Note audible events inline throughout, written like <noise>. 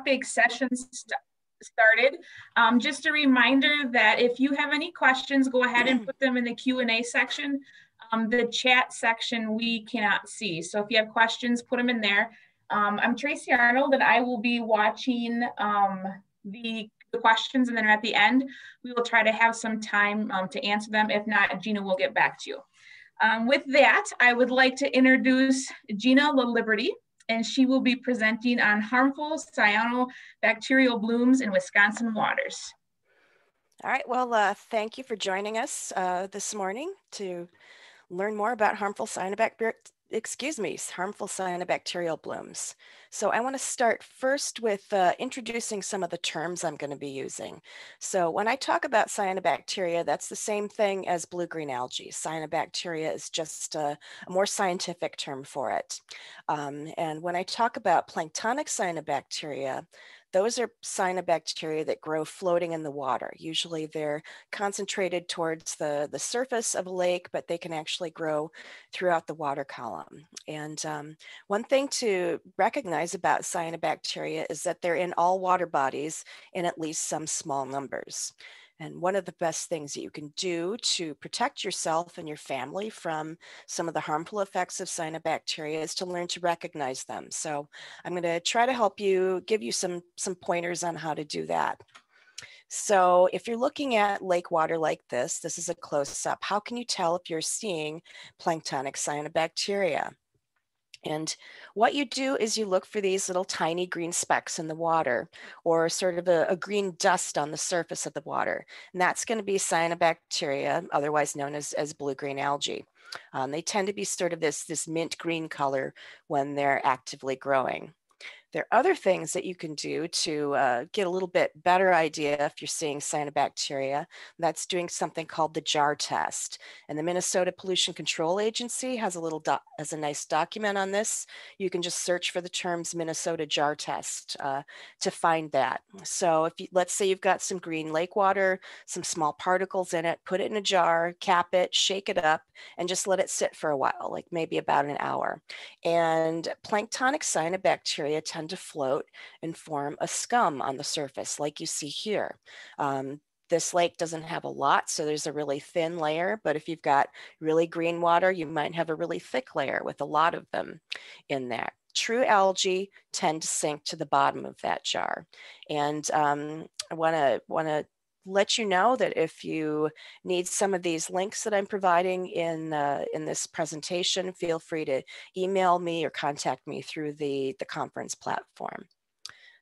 topic session st started. Um, just a reminder that if you have any questions, go ahead and put them in the Q&A section. Um, the chat section we cannot see. So if you have questions, put them in there. Um, I'm Tracy Arnold and I will be watching um, the, the, questions and then at the end, we will try to have some time um, to answer them. If not, Gina will get back to you. Um, with that, I would like to introduce Gina LaLiberte and she will be presenting on harmful cyanobacterial blooms in Wisconsin waters. All right, well, uh, thank you for joining us uh, this morning to learn more about harmful cyanobacteria excuse me, harmful cyanobacterial blooms. So I want to start first with uh, introducing some of the terms I'm going to be using. So when I talk about cyanobacteria, that's the same thing as blue-green algae. Cyanobacteria is just a, a more scientific term for it. Um, and when I talk about planktonic cyanobacteria, those are cyanobacteria that grow floating in the water. Usually they're concentrated towards the, the surface of a lake, but they can actually grow throughout the water column. And um, one thing to recognize about cyanobacteria is that they're in all water bodies in at least some small numbers. And one of the best things that you can do to protect yourself and your family from some of the harmful effects of cyanobacteria is to learn to recognize them. So I'm going to try to help you, give you some, some pointers on how to do that. So if you're looking at lake water like this, this is a close up. How can you tell if you're seeing planktonic cyanobacteria? And what you do is you look for these little tiny green specks in the water or sort of a, a green dust on the surface of the water. And that's going to be cyanobacteria, otherwise known as, as blue-green algae. Um, they tend to be sort of this, this mint green color when they're actively growing. There are other things that you can do to uh, get a little bit better idea if you're seeing cyanobacteria. That's doing something called the JAR test. And the Minnesota Pollution Control Agency has a little has a nice document on this. You can just search for the terms Minnesota JAR test uh, to find that. So if you, let's say you've got some green lake water, some small particles in it, put it in a jar, cap it, shake it up, and just let it sit for a while, like maybe about an hour. And planktonic cyanobacteria tend to float and form a scum on the surface like you see here. Um, this lake doesn't have a lot, so there's a really thin layer, but if you've got really green water, you might have a really thick layer with a lot of them in there true algae tend to sink to the bottom of that jar. And um, I want to want to let you know that if you need some of these links that I'm providing in, uh, in this presentation, feel free to email me or contact me through the, the conference platform.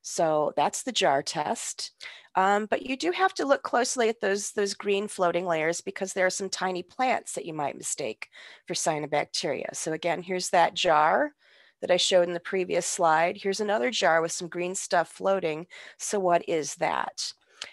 So that's the jar test. Um, but you do have to look closely at those, those green floating layers because there are some tiny plants that you might mistake for cyanobacteria. So again, here's that jar that I showed in the previous slide. Here's another jar with some green stuff floating. So what is that?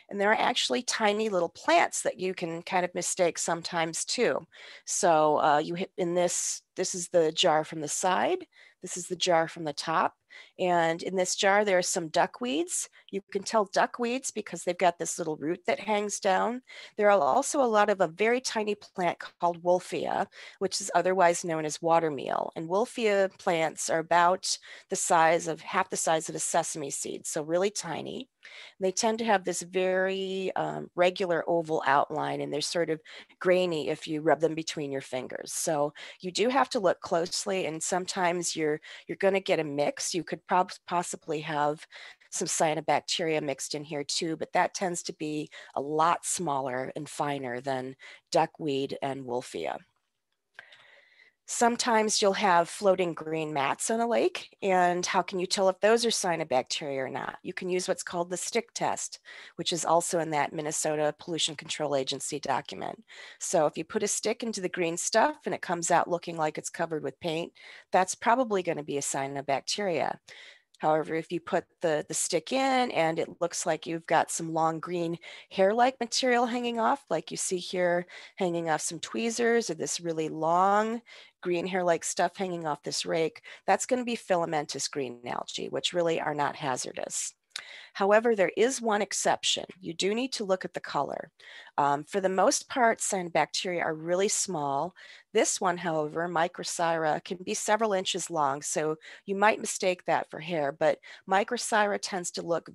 And there are actually tiny little plants that you can kind of mistake sometimes too. So uh, you hit in this, this is the jar from the side. This is the jar from the top. And in this jar, there are some duckweeds. You can tell duckweeds because they've got this little root that hangs down. There are also a lot of a very tiny plant called Wolffia, which is otherwise known as watermeal. And Wolffia plants are about the size of half the size of a sesame seed, so really tiny. They tend to have this very um, regular oval outline and they're sort of grainy if you rub them between your fingers. So you do have to look closely and sometimes you're, you're gonna get a mix. You could possibly have some cyanobacteria mixed in here too, but that tends to be a lot smaller and finer than duckweed and wolffia. Sometimes you'll have floating green mats on a lake. And how can you tell if those are cyanobacteria or not? You can use what's called the stick test, which is also in that Minnesota Pollution Control Agency document. So if you put a stick into the green stuff and it comes out looking like it's covered with paint, that's probably going to be a cyanobacteria. However, if you put the, the stick in and it looks like you've got some long green hair-like material hanging off, like you see here, hanging off some tweezers or this really long green hair-like stuff hanging off this rake, that's gonna be filamentous green algae, which really are not hazardous. However, there is one exception. You do need to look at the color. Um, for the most part, cyanobacteria are really small. This one, however, Microseira, can be several inches long, so you might mistake that for hair, but Microseira tends to look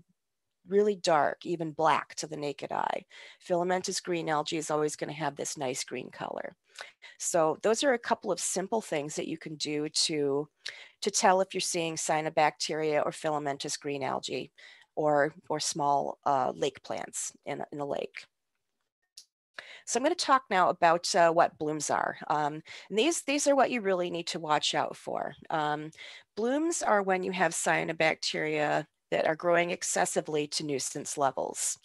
really dark, even black to the naked eye. Filamentous green algae is always going to have this nice green color. So those are a couple of simple things that you can do to, to tell if you're seeing cyanobacteria or filamentous green algae or, or small uh, lake plants in, in a lake. So I'm going to talk now about uh, what blooms are. Um, and these, these are what you really need to watch out for. Um, blooms are when you have cyanobacteria that are growing excessively to nuisance levels.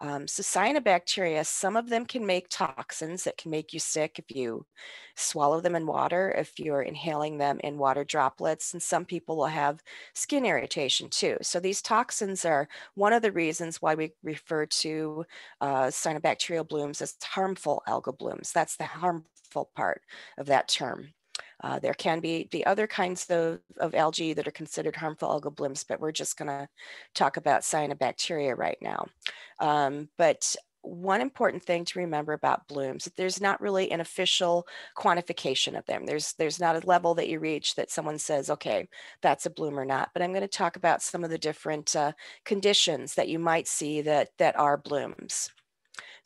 Um, so cyanobacteria, some of them can make toxins that can make you sick if you swallow them in water, if you're inhaling them in water droplets, and some people will have skin irritation too. So these toxins are one of the reasons why we refer to uh, cyanobacterial blooms as harmful algal blooms. That's the harmful part of that term. Uh, there can be the other kinds of, of algae that are considered harmful algal blooms, but we're just going to talk about cyanobacteria right now. Um, but one important thing to remember about blooms there's not really an official quantification of them. There's there's not a level that you reach that someone says okay that's a bloom or not. But i'm going to talk about some of the different uh, conditions that you might see that that are blooms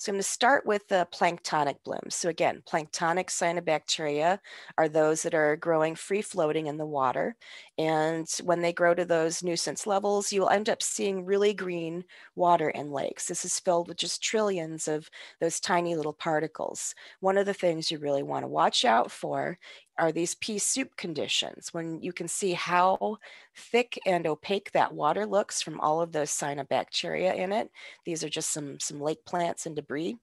so I'm going to start with the planktonic blooms. So again, planktonic cyanobacteria are those that are growing free floating in the water. And when they grow to those nuisance levels, you'll end up seeing really green water in lakes. This is filled with just trillions of those tiny little particles. One of the things you really want to watch out for are these pea soup conditions when you can see how thick and opaque that water looks from all of those cyanobacteria in it. These are just some, some lake plants and debris.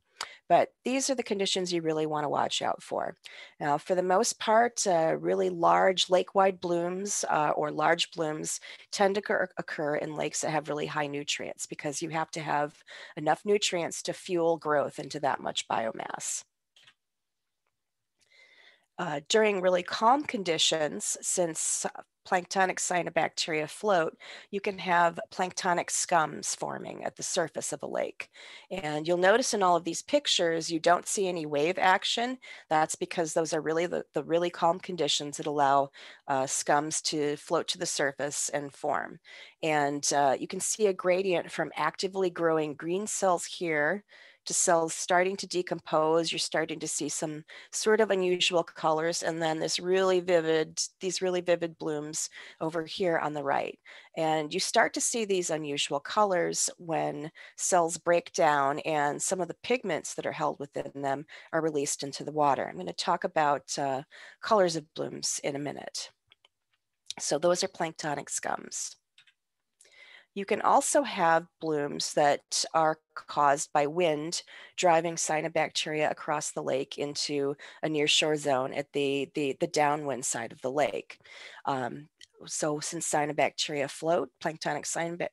But these are the conditions you really want to watch out for. Now, for the most part, uh, really large lake-wide blooms uh, or large blooms tend to occur, occur in lakes that have really high nutrients because you have to have enough nutrients to fuel growth into that much biomass. Uh, during really calm conditions, since planktonic cyanobacteria float, you can have planktonic scums forming at the surface of a lake. And you'll notice in all of these pictures, you don't see any wave action. That's because those are really the, the really calm conditions that allow uh, scums to float to the surface and form. And uh, you can see a gradient from actively growing green cells here to cells starting to decompose. You're starting to see some sort of unusual colors and then this really vivid, these really vivid blooms over here on the right. And you start to see these unusual colors when cells break down and some of the pigments that are held within them are released into the water. I'm going to talk about uh, colors of blooms in a minute. So those are planktonic scums. You can also have blooms that are caused by wind driving cyanobacteria across the lake into a near shore zone at the, the, the downwind side of the lake. Um, so since cyanobacteria float, planktonic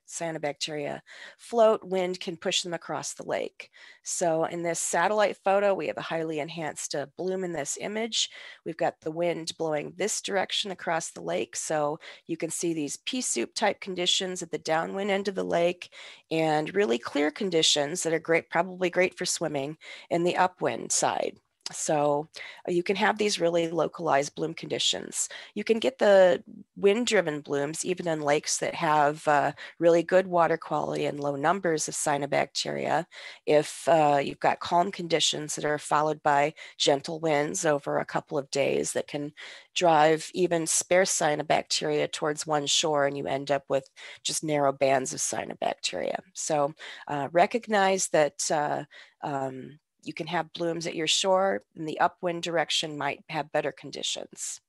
cyanobacteria float, wind can push them across the lake. So in this satellite photo, we have a highly enhanced uh, bloom in this image. We've got the wind blowing this direction across the lake. So you can see these pea soup type conditions at the downwind end of the lake and really clear conditions that are great, probably great for swimming in the upwind side. So uh, you can have these really localized bloom conditions. You can get the wind-driven blooms even in lakes that have uh, really good water quality and low numbers of cyanobacteria. If uh, you've got calm conditions that are followed by gentle winds over a couple of days that can drive even sparse cyanobacteria towards one shore and you end up with just narrow bands of cyanobacteria. So uh, recognize that uh, um, you can have blooms at your shore and the upwind direction might have better conditions.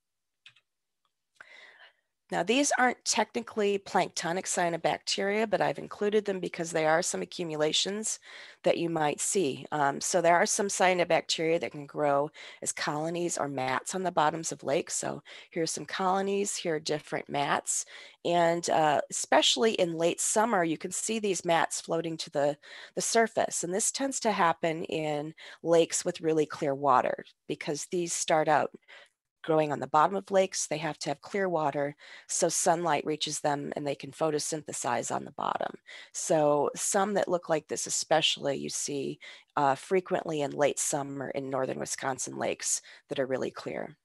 Now these aren't technically planktonic cyanobacteria, but I've included them because they are some accumulations that you might see. Um, so there are some cyanobacteria that can grow as colonies or mats on the bottoms of lakes. So here are some colonies, here are different mats. And uh, especially in late summer, you can see these mats floating to the, the surface. And this tends to happen in lakes with really clear water because these start out growing on the bottom of lakes, they have to have clear water so sunlight reaches them and they can photosynthesize on the bottom. So some that look like this, especially you see uh, frequently in late summer in northern Wisconsin lakes that are really clear.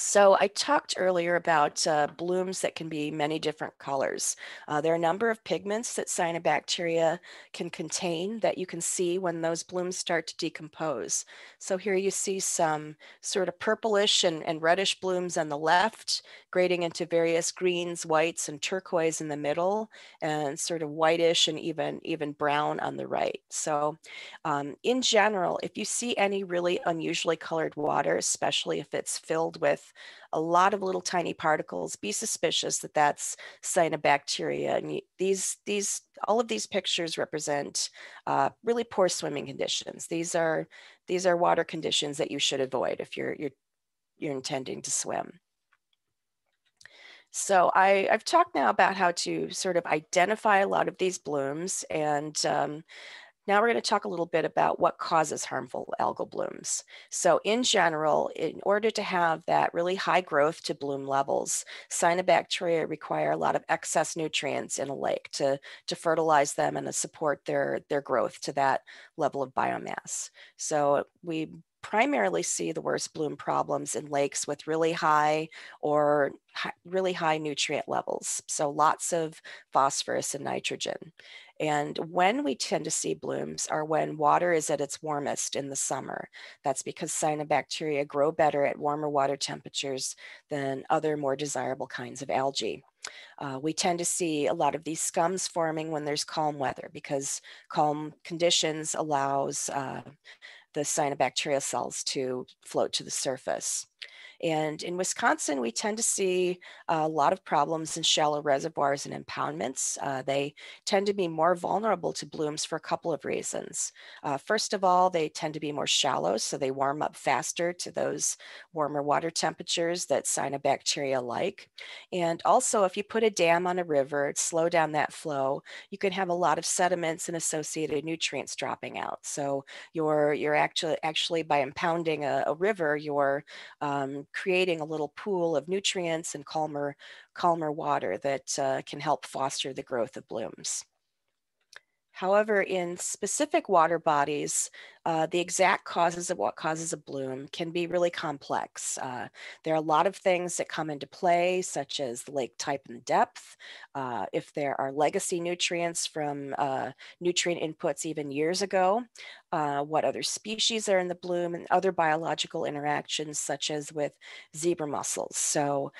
So I talked earlier about uh, blooms that can be many different colors. Uh, there are a number of pigments that cyanobacteria can contain that you can see when those blooms start to decompose. So here you see some sort of purplish and, and reddish blooms on the left, grading into various greens, whites, and turquoise in the middle, and sort of whitish and even, even brown on the right. So um, in general, if you see any really unusually colored water, especially if it's filled with a lot of little tiny particles, be suspicious that that's cyanobacteria. And these, these, all of these pictures represent uh, really poor swimming conditions. These are, these are water conditions that you should avoid if you're, you're, you're intending to swim. So I, have talked now about how to sort of identify a lot of these blooms and um, now we're going to talk a little bit about what causes harmful algal blooms. So in general, in order to have that really high growth to bloom levels, cyanobacteria require a lot of excess nutrients in a lake to, to fertilize them and to support their, their growth to that level of biomass. So we primarily see the worst bloom problems in lakes with really high or really high nutrient levels. So lots of phosphorus and nitrogen. And when we tend to see blooms are when water is at its warmest in the summer. That's because cyanobacteria grow better at warmer water temperatures than other more desirable kinds of algae. Uh, we tend to see a lot of these scums forming when there's calm weather because calm conditions allows uh, the cyanobacteria cells to float to the surface. And in Wisconsin, we tend to see a lot of problems in shallow reservoirs and impoundments. Uh, they tend to be more vulnerable to blooms for a couple of reasons. Uh, first of all, they tend to be more shallow, so they warm up faster to those warmer water temperatures that cyanobacteria like. And also, if you put a dam on a river, slow down that flow, you can have a lot of sediments and associated nutrients dropping out. So you're, you're actually, actually by impounding a, a river, you're um, creating a little pool of nutrients and calmer, calmer water that uh, can help foster the growth of blooms. However, in specific water bodies, uh, the exact causes of what causes a bloom can be really complex. Uh, there are a lot of things that come into play, such as the lake type and depth. Uh, if there are legacy nutrients from uh, nutrient inputs even years ago, uh, what other species are in the bloom, and other biological interactions, such as with zebra mussels. So,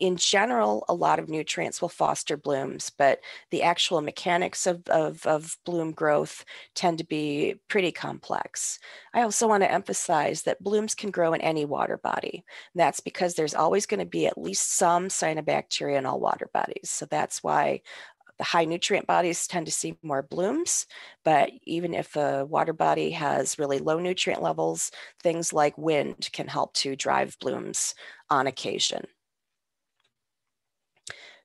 in general, a lot of nutrients will foster blooms, but the actual mechanics of, of, of bloom growth tend to be pretty complex. I also want to emphasize that blooms can grow in any water body. That's because there's always going to be at least some cyanobacteria in all water bodies. So that's why the high nutrient bodies tend to see more blooms, but even if a water body has really low nutrient levels, things like wind can help to drive blooms on occasion.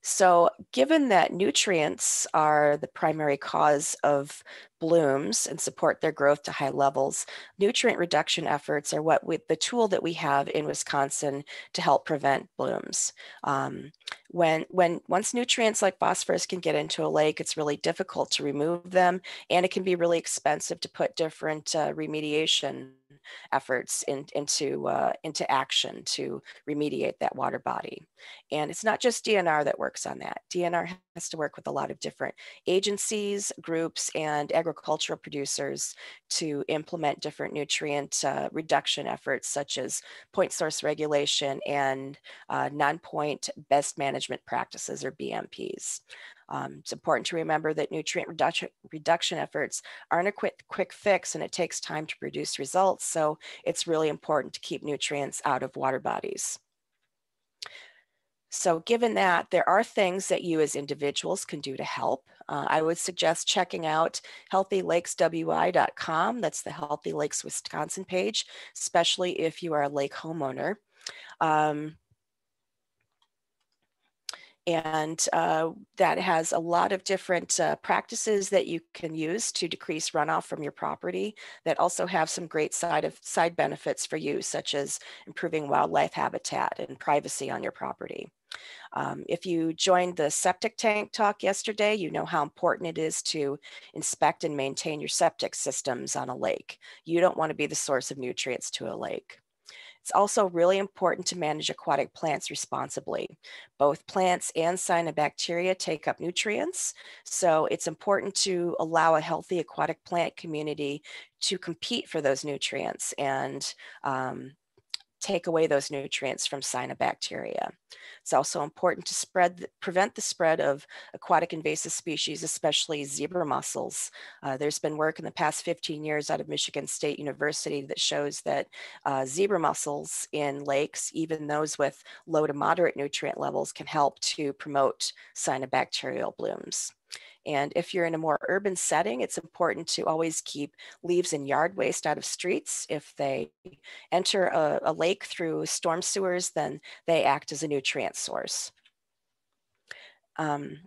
So given that nutrients are the primary cause of blooms and support their growth to high levels, nutrient reduction efforts are what we, the tool that we have in Wisconsin to help prevent blooms. Um, when, when once nutrients like phosphorus can get into a lake, it's really difficult to remove them and it can be really expensive to put different uh, remediation efforts in, into, uh, into action to remediate that water body. And it's not just DNR that works on that. DNR has to work with a lot of different agencies, groups, and agricultural producers to implement different nutrient uh, reduction efforts such as point source regulation and uh, non-point best management practices or BMPs. Um, it's important to remember that nutrient reduction, reduction efforts aren't a quick, quick fix and it takes time to produce results. So it's really important to keep nutrients out of water bodies. So given that, there are things that you as individuals can do to help. Uh, I would suggest checking out healthylakeswi.com. That's the Healthy Lakes Wisconsin page, especially if you are a lake homeowner. Um, and uh, that has a lot of different uh, practices that you can use to decrease runoff from your property that also have some great side of side benefits for you, such as improving wildlife habitat and privacy on your property. Um, if you joined the septic tank talk yesterday, you know how important it is to inspect and maintain your septic systems on a lake. You don't want to be the source of nutrients to a lake. It's also really important to manage aquatic plants responsibly. Both plants and cyanobacteria take up nutrients, so it's important to allow a healthy aquatic plant community to compete for those nutrients and um, take away those nutrients from cyanobacteria. It's also important to spread, prevent the spread of aquatic invasive species, especially zebra mussels. Uh, there's been work in the past 15 years out of Michigan State University that shows that uh, zebra mussels in lakes, even those with low to moderate nutrient levels, can help to promote cyanobacterial blooms. And if you're in a more urban setting, it's important to always keep leaves and yard waste out of streets. If they enter a, a lake through storm sewers, then they act as a nutrient source. Um,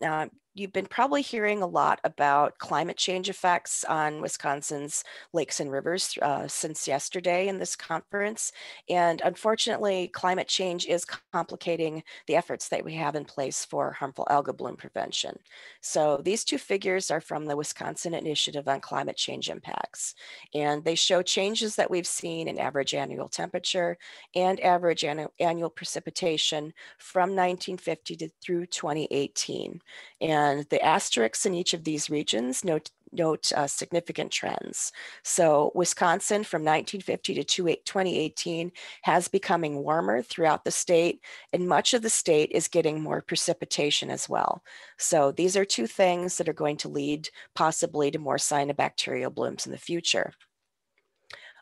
now, you've been probably hearing a lot about climate change effects on Wisconsin's lakes and rivers uh, since yesterday in this conference. And unfortunately, climate change is complicating the efforts that we have in place for harmful algal bloom prevention. So these two figures are from the Wisconsin Initiative on Climate Change Impacts. And they show changes that we've seen in average annual temperature and average annual, annual precipitation from 1950 to through 2018. And and the asterisks in each of these regions note, note uh, significant trends. So Wisconsin from 1950 to 2018 has becoming warmer throughout the state and much of the state is getting more precipitation as well. So these are two things that are going to lead possibly to more cyanobacterial blooms in the future.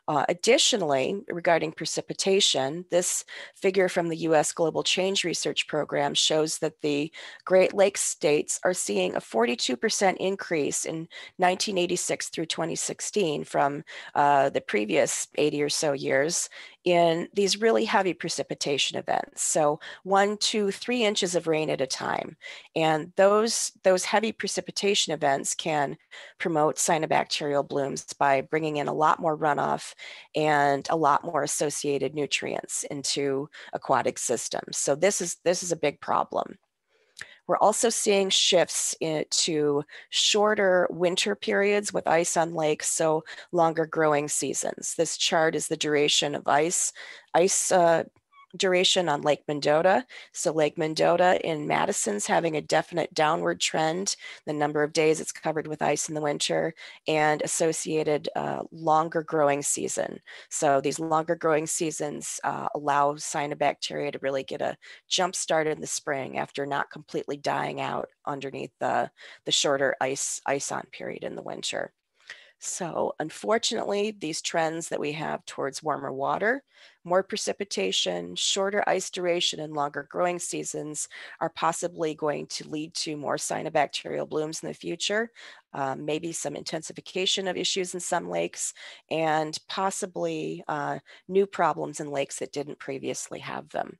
Uh, additionally, regarding precipitation, this figure from the US Global Change Research Program shows that the Great Lakes states are seeing a 42% increase in 1986 through 2016 from uh, the previous 80 or so years in these really heavy precipitation events. So one, two, three inches of rain at a time. And those, those heavy precipitation events can promote cyanobacterial blooms by bringing in a lot more runoff and a lot more associated nutrients into aquatic systems. So this is, this is a big problem. We're also seeing shifts into shorter winter periods with ice on lakes, so longer growing seasons. This chart is the duration of ice, ice uh, duration on Lake Mendota. So Lake Mendota in Madison's having a definite downward trend, the number of days it's covered with ice in the winter and associated uh, longer growing season. So these longer growing seasons uh, allow cyanobacteria to really get a jump start in the spring after not completely dying out underneath the, the shorter ice, ice on period in the winter. So unfortunately, these trends that we have towards warmer water, more precipitation, shorter ice duration, and longer growing seasons are possibly going to lead to more cyanobacterial blooms in the future, um, maybe some intensification of issues in some lakes, and possibly uh, new problems in lakes that didn't previously have them.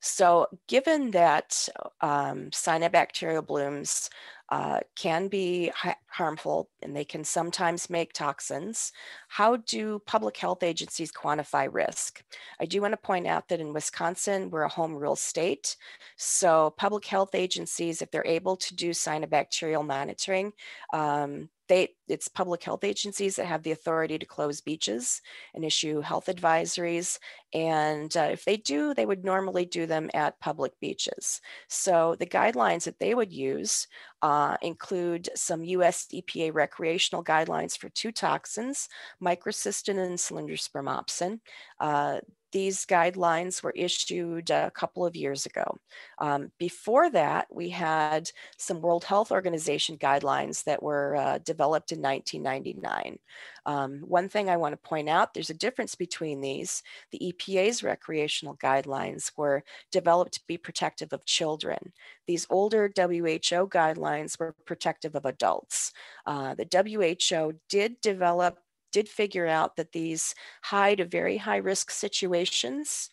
So given that um, cyanobacterial blooms uh, can be ha harmful and they can sometimes make toxins. How do public health agencies quantify risk? I do want to point out that in Wisconsin, we're a home rule state. So public health agencies, if they're able to do cyanobacterial monitoring, um, they, it's public health agencies that have the authority to close beaches and issue health advisories. And uh, if they do, they would normally do them at public beaches. So the guidelines that they would use uh, include some US EPA recreational guidelines for two toxins, microcystin and cylindrospermopsin. Uh, these guidelines were issued a couple of years ago. Um, before that, we had some World Health Organization guidelines that were uh, developed in 1999. Um, one thing I want to point out, there's a difference between these. The EPA's recreational guidelines were developed to be protective of children. These older WHO guidelines were protective of adults. Uh, the WHO did develop did figure out that these high to very high risk situations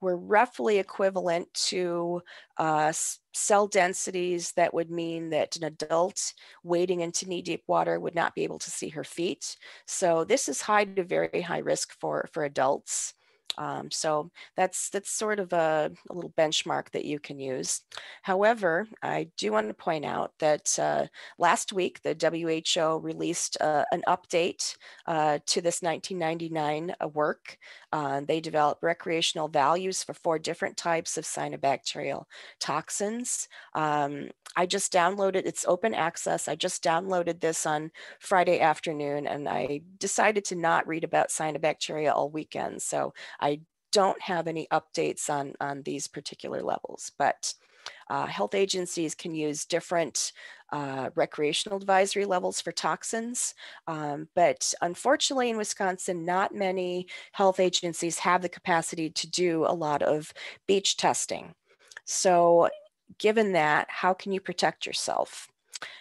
were roughly equivalent to uh, cell densities that would mean that an adult wading into knee deep water would not be able to see her feet. So this is high to very high risk for, for adults. Um, so that's that's sort of a, a, little benchmark that you can use. However, I do want to point out that uh, last week the WHO released uh, an update uh, to this 1999 uh, work. Uh, they developed recreational values for four different types of cyanobacterial toxins. Um, I just downloaded, it's open access. I just downloaded this on Friday afternoon and I decided to not read about cyanobacteria all weekend. So I don't have any updates on, on these particular levels, but uh, health agencies can use different uh, recreational advisory levels for toxins. Um, but unfortunately in Wisconsin, not many health agencies have the capacity to do a lot of beach testing. So given that, how can you protect yourself?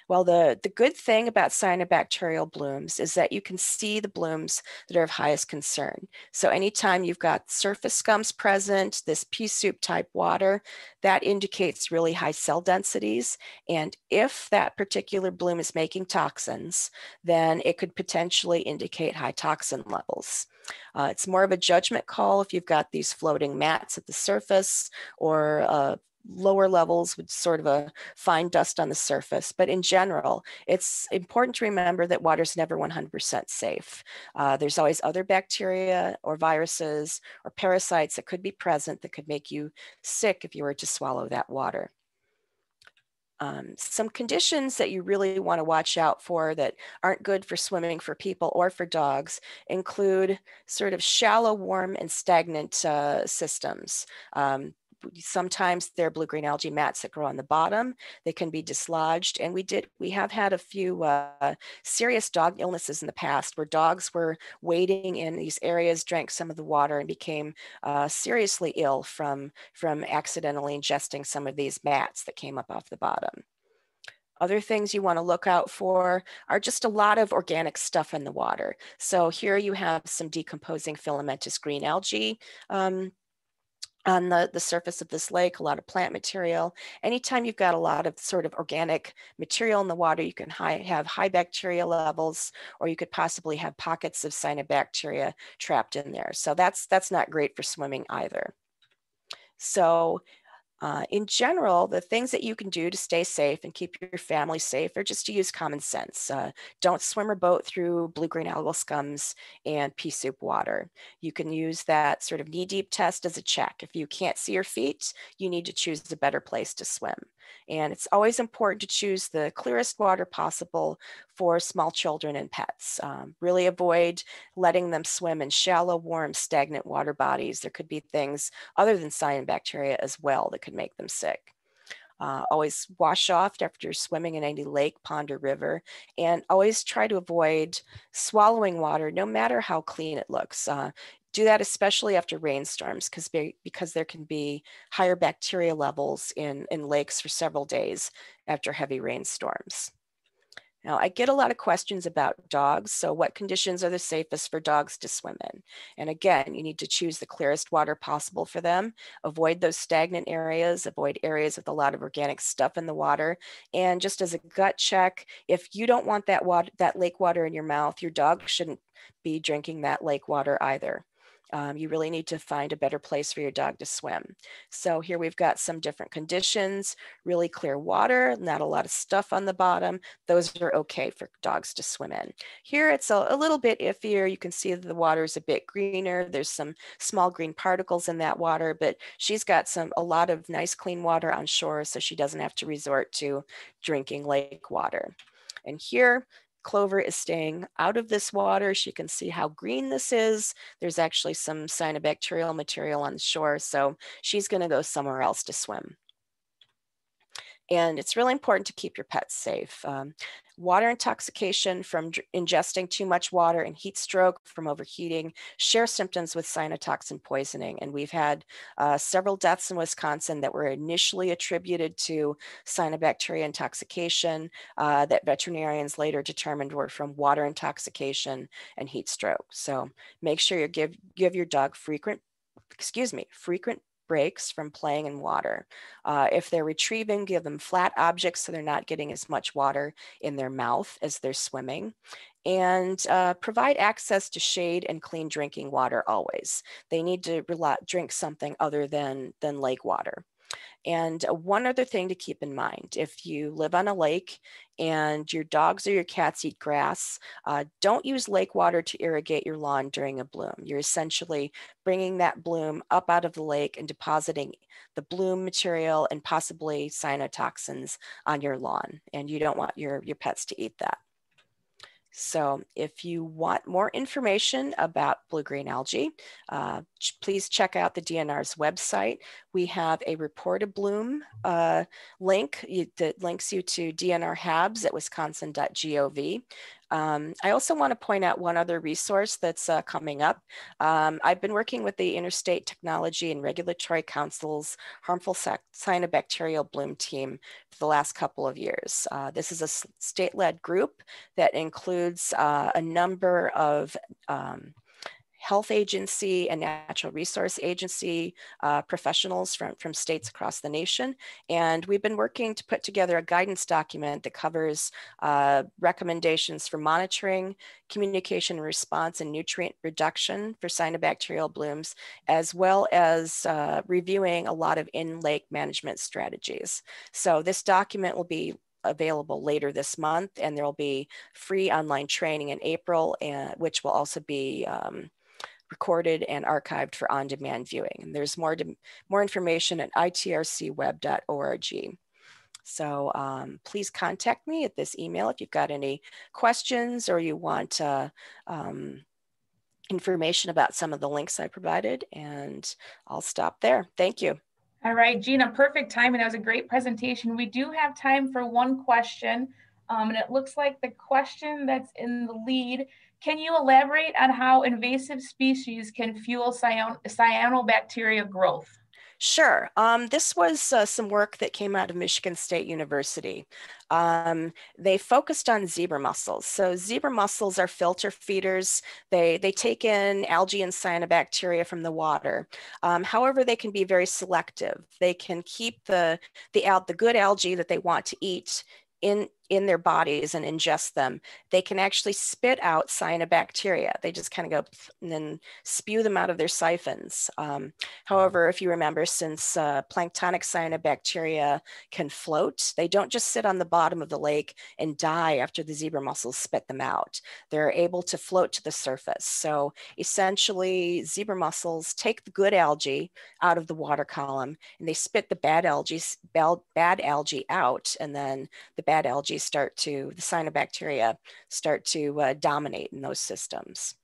Well, the, the good thing about cyanobacterial blooms is that you can see the blooms that are of highest concern. So anytime you've got surface scums present, this pea soup type water, that indicates really high cell densities. And if that particular bloom is making toxins, then it could potentially indicate high toxin levels. Uh, it's more of a judgment call if you've got these floating mats at the surface or uh, lower levels with sort of a fine dust on the surface. But in general, it's important to remember that water is never 100% safe. Uh, there's always other bacteria or viruses or parasites that could be present that could make you sick if you were to swallow that water. Um, some conditions that you really want to watch out for that aren't good for swimming for people or for dogs include sort of shallow, warm, and stagnant uh, systems. Um, sometimes they're blue-green algae mats that grow on the bottom. They can be dislodged. And we did, we have had a few uh, serious dog illnesses in the past where dogs were wading in these areas, drank some of the water and became uh, seriously ill from, from accidentally ingesting some of these mats that came up off the bottom. Other things you want to look out for are just a lot of organic stuff in the water. So here you have some decomposing filamentous green algae um, on the, the surface of this lake, a lot of plant material. Anytime you've got a lot of sort of organic material in the water, you can high, have high bacteria levels, or you could possibly have pockets of cyanobacteria trapped in there. So that's, that's not great for swimming either. So uh, in general, the things that you can do to stay safe and keep your family safe are just to use common sense. Uh, don't swim or boat through blue-green algal scums and pea soup water. You can use that sort of knee-deep test as a check. If you can't see your feet, you need to choose a better place to swim. And it's always important to choose the clearest water possible for small children and pets. Um, really avoid letting them swim in shallow, warm, stagnant water bodies. There could be things other than cyanobacteria as well that could make them sick. Uh, always wash off after swimming in any lake, pond, or river, and always try to avoid swallowing water, no matter how clean it looks. Uh, do that especially after rainstorms because because there can be higher bacteria levels in, in lakes for several days after heavy rainstorms. Now, I get a lot of questions about dogs. So what conditions are the safest for dogs to swim in? And again, you need to choose the clearest water possible for them. Avoid those stagnant areas, avoid areas with a lot of organic stuff in the water. And just as a gut check, if you don't want that water, that lake water in your mouth, your dog shouldn't be drinking that lake water either um, you really need to find a better place for your dog to swim. So here we've got some different conditions, really clear water, not a lot of stuff on the bottom. Those are okay for dogs to swim in. Here it's a, a little bit iffier. You can see the water is a bit greener. There's some small green particles in that water, but she's got some a lot of nice clean water on shore so she doesn't have to resort to drinking lake water. And here Clover is staying out of this water. She can see how green this is. There's actually some cyanobacterial material on the shore, so she's gonna go somewhere else to swim. And it's really important to keep your pets safe. Um, water intoxication from ingesting too much water and heat stroke from overheating share symptoms with cyanotoxin poisoning. And we've had uh, several deaths in Wisconsin that were initially attributed to cyanobacteria intoxication uh, that veterinarians later determined were from water intoxication and heat stroke. So make sure you give, give your dog frequent excuse me, frequent breaks from playing in water. Uh, if they're retrieving, give them flat objects so they're not getting as much water in their mouth as they're swimming. And uh, provide access to shade and clean drinking water always. They need to drink something other than, than lake water. And uh, one other thing to keep in mind, if you live on a lake and your dogs or your cats eat grass, uh, don't use lake water to irrigate your lawn during a bloom. You're essentially bringing that bloom up out of the lake and depositing the bloom material and possibly cyanotoxins on your lawn. And you don't want your, your pets to eat that. So if you want more information about blue-green algae, uh, please check out the DNR's website. We have a reported bloom uh, link that links you to DNR HABs at wisconsin.gov. Um, I also want to point out one other resource that's uh, coming up. Um, I've been working with the Interstate Technology and Regulatory Council's harmful cyanobacterial bloom team for the last couple of years. Uh, this is a state-led group that includes uh, a number of um, health agency and natural resource agency uh, professionals from, from states across the nation. And we've been working to put together a guidance document that covers uh, recommendations for monitoring, communication response, and nutrient reduction for cyanobacterial blooms, as well as uh, reviewing a lot of in-lake management strategies. So this document will be available later this month and there will be free online training in April, and, which will also be um, recorded and archived for on-demand viewing. And there's more, more information at itrcweb.org. So um, please contact me at this email if you've got any questions or you want uh, um, information about some of the links I provided. And I'll stop there. Thank you. All right, Gina, perfect timing. That was a great presentation. We do have time for one question. Um, and it looks like the question that's in the lead can you elaborate on how invasive species can fuel cyan cyanobacteria growth? Sure. Um, this was uh, some work that came out of Michigan State University. Um, they focused on zebra mussels. So zebra mussels are filter feeders. They, they take in algae and cyanobacteria from the water. Um, however, they can be very selective. They can keep the, the, al the good algae that they want to eat in in their bodies and ingest them, they can actually spit out cyanobacteria. They just kind of go and then spew them out of their siphons. Um, however, if you remember, since uh, planktonic cyanobacteria can float, they don't just sit on the bottom of the lake and die after the zebra mussels spit them out. They're able to float to the surface. So essentially, zebra mussels take the good algae out of the water column and they spit the bad algae, bad, bad algae out, and then the bad algae start to, the cyanobacteria start to uh, dominate in those systems.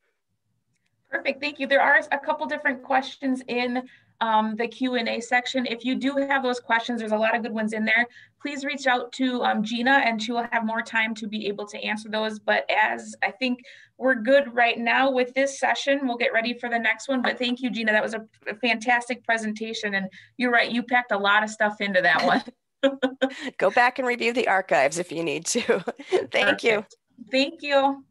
Perfect, thank you. There are a couple different questions in um, the Q&A section. If you do have those questions, there's a lot of good ones in there. Please reach out to um, Gina and she will have more time to be able to answer those. But as I think we're good right now with this session, we'll get ready for the next one. But thank you, Gina. That was a, a fantastic presentation. And you're right, you packed a lot of stuff into that one. <laughs> <laughs> Go back and review the archives if you need to. Thank Perfect. you. Thank you.